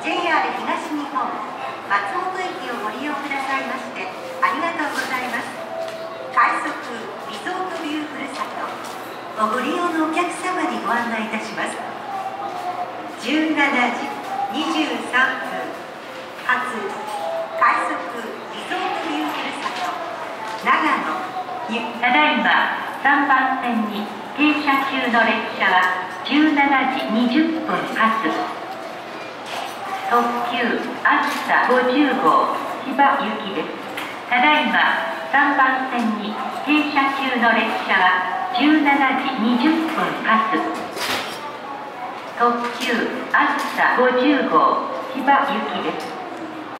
JR 東日本松本駅をご利用くださいましてありがとうございます。快速リゾートビューふるさとをご利用のお客様にご案内いたします。17時23分発快速リゾートビューふるさと長野ただいま3番線に停車中の列車は17時20分発。特急あずさ50号千葉行きです。ただいま3番線に停車中の列車は17時20分発特急あずさ50号千葉行きです。